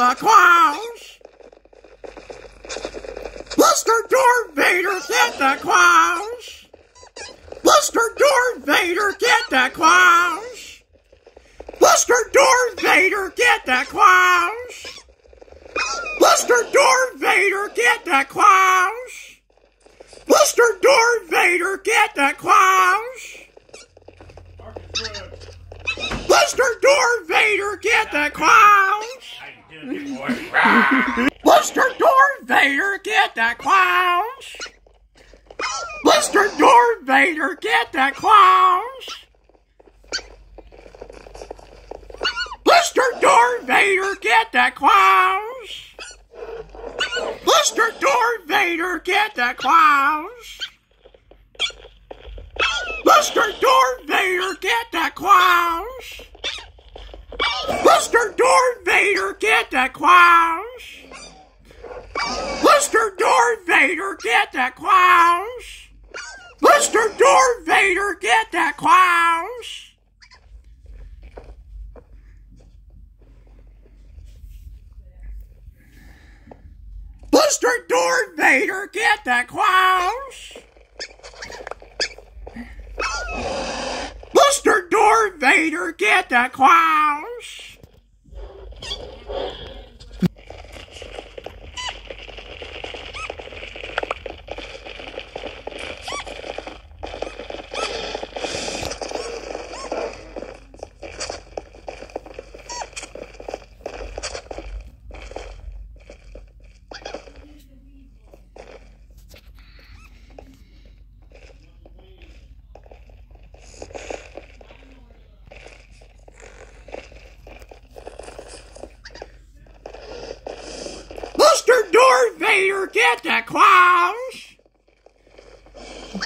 Santa Claus. Buster Darth Vader get the Claus. Buster Darth Vader get the Claus. Buster Darth Vader get the Claus. Buster Darth Vader get the Claus. Buster Darth Vader get the Claus. Buster Darth Vader get the Claus. Mr. Darth Vader, get that clowns! Mr. Darth Vader, get that clowns! Mr. Darth Vader, get that clowns! Mr. Darth Vader, get that clowns! Mr. Darth Vader, get that clowns! Mr. Darth Vader, get the clowns! Mr. Darth Vader, get the clowns! Mr. Darth Vader, get the clowns! Mr. Darth Vader, get the clowns! Mr. Darth Vader, get the clowns! Mr. Darth Vader, get the clowns!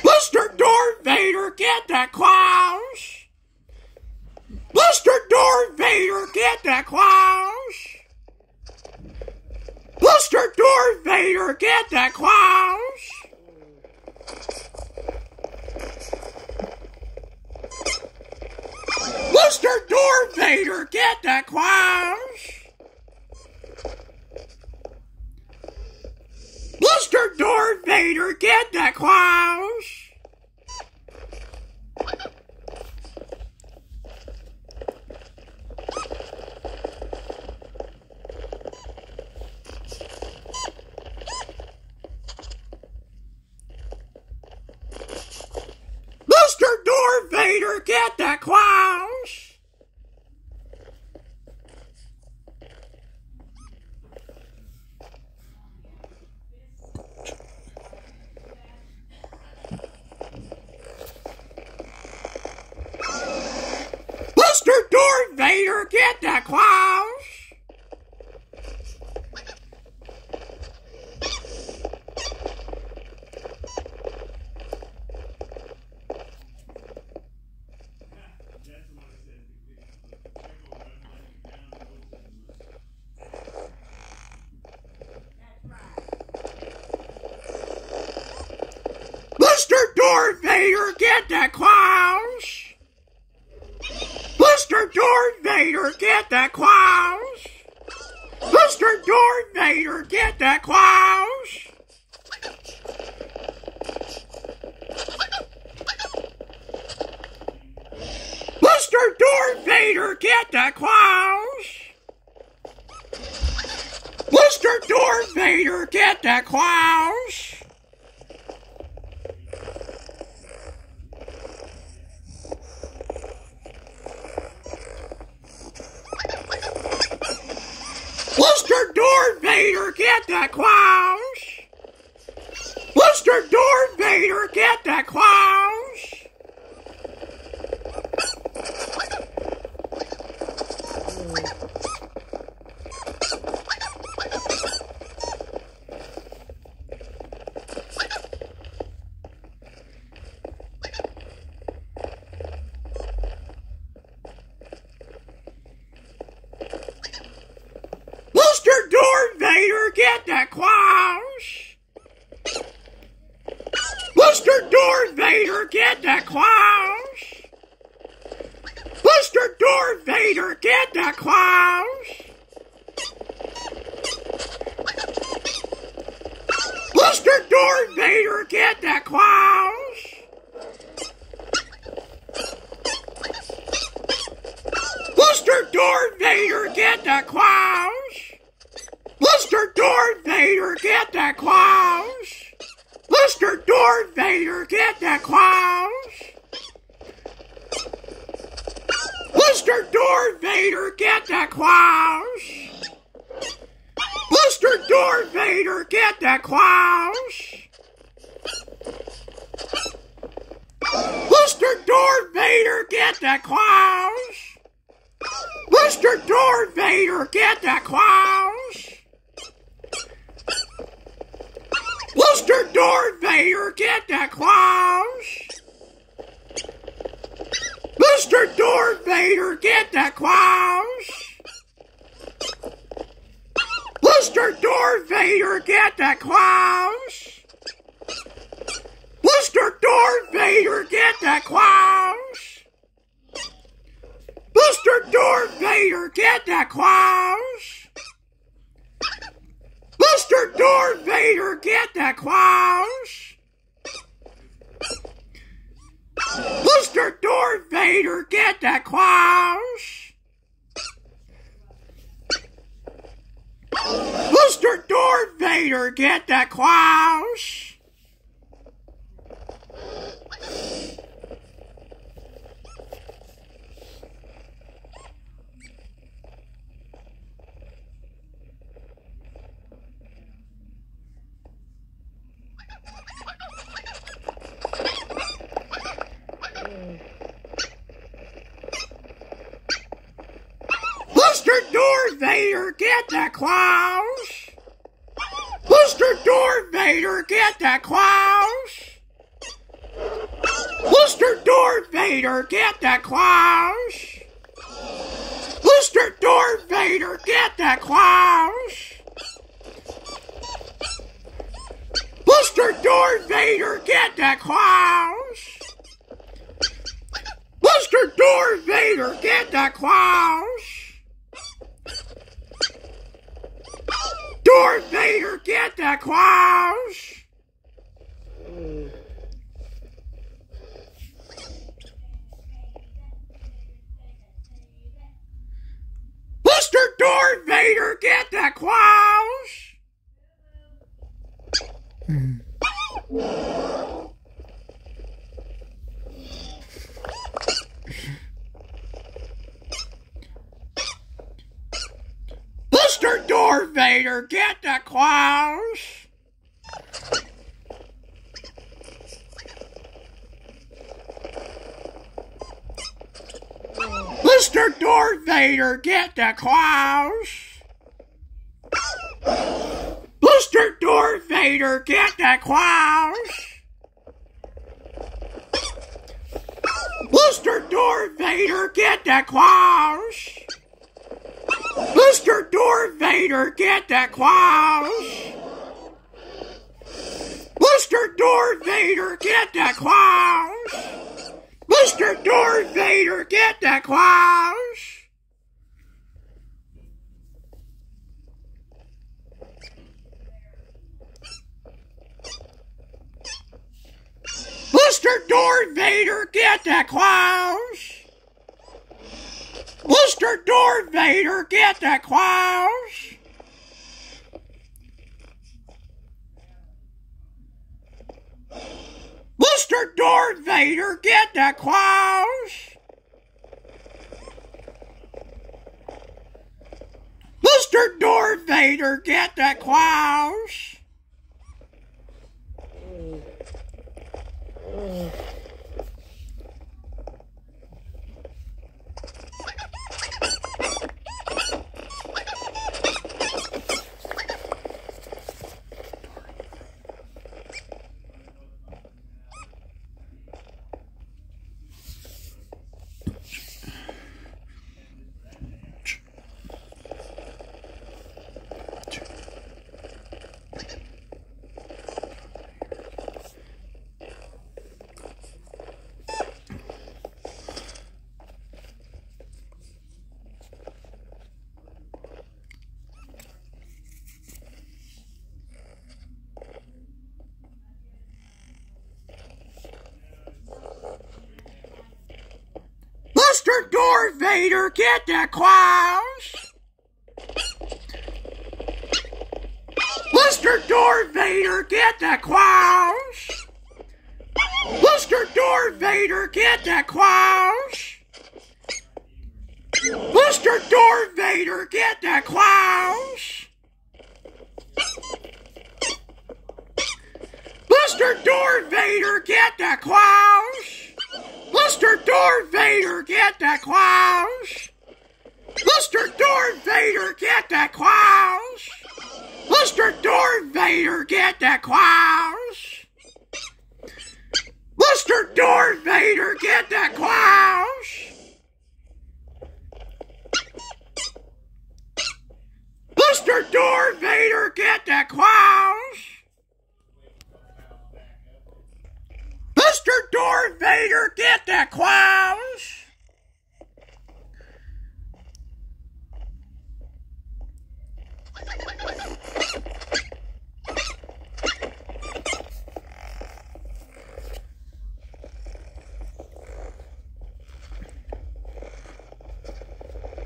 Mr. Darth Vader, get the clowns! Mr. Darth Vader, get the clowns! Mr. Darth Vader, get the clowns! Mr. Darth Vader, get the clowns! Gator, get that claws! Vader, get the clowns! Mr. Darth Vader, get the clowns! Mr. Darth Vader, get the clowns! Mr. Darth Vader, get the clowns! Mr. Darth Vader, get the clowns! Mr. Darth Vader, get the clowns! Mr. Darth Vader, get the clowns! Mr. Darth Vader, get the clowns! Mr. Darth Vader, get the claws. Mr. Darth Vader, get the claws. Mr. Darth Vader, get the claws. Mr. Darth Vader, get the claws! Mr. Darth Vader, get the clowns! Vader, get the clowns! Mr. Darth Vader, get the clowns! Mr. Darth Vader, get the clowns! Mr. Darth Vader, get the clowns! Mr. Darth Vader, get the clowns! Mr. Darth Vader, get the clowns! Mr. Darth Vader, get the clowns! Mr. Darth Vader, get the clowns! Mr. Darth Vader, get the clowns! Mr. Darth Vader, get the clowns! Mr. Darth Get! Mr. Darth Vader, get the clowns! Mr. Darth Vader, get the clowns! Mr. Darth Vader, get the clowns! Mr. Darth Vader, get the clowns! Mr. Darth Vader, get the clowns! Mr. Darth Vader, get the clowns! Mr. Darth Vader, get the clowns! Mr. Darth Vader, get the clowns! like that, Quash! Darth Vader, get that Quash! Hmm. Vader, get the clowns! Mr. Darth Vader, get the clowns! Mr. Darth Vader, get the clowns! Mr. Darth Vader, get the clowns! Mr. Darth Vader, get the clowns! Mr. Darth Vader, get the clowns! Mr. Darth Vader, get the clowns! Mr. Darth Vader, get the clowns! Mr. Darth Vader, get the clowns! Mr. Darth Vader, get the clowns! Mr. Darth Vader, get the clowns! Mr. Darth Vader, get that clowns! Mr. Darth Vader, get that clowns! Mr. Darth Vader, get that clowns! Mr. Darth Vader, get that clowns! Mr. Darth Vader, get that clowns! Mr. Darth Vader, get that clowns! Mr. Darth Vader, get that clowns! Mr. Darth Vader, get that clowns! Mr. Darth Vader, get that clowns! Mr. Darth Vader, get that clowns! Mr. Darth Vader, get that clowns!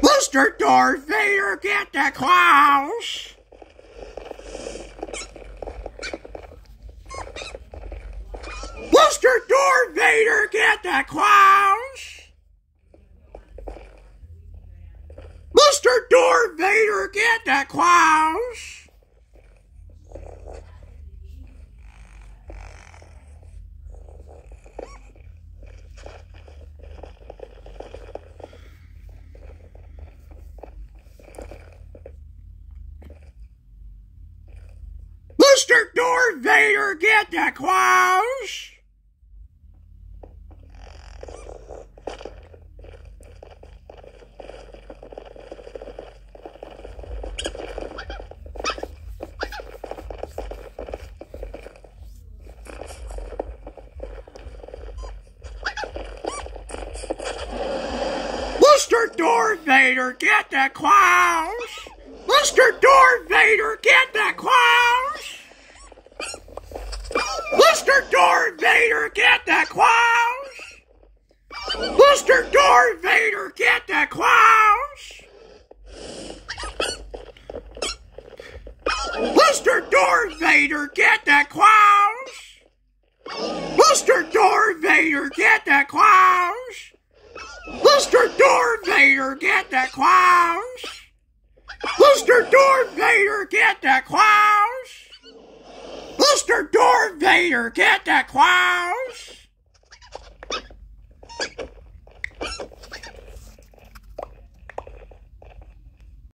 Mr. Darth Vader, get the clowns! Mr. Darth Vader, get the clowns! Mr. Darth Vader, get the clowns! Mr. Darth Vader, get the clowns! Mr. Darth Vader, get the clowns! Mr. Darth Vader, get the clowns! Mr. Darth Vader, get the clowns! Mr. Darth Vader, get the clowns! Mr. Darth Vader, get the clowns! Mr. Darth Vader, get the clowns! Mr. Darth Vader, get the clowns! Mr. Darth Vader, get the clowns! Mr. Darth Vader, get the clowns!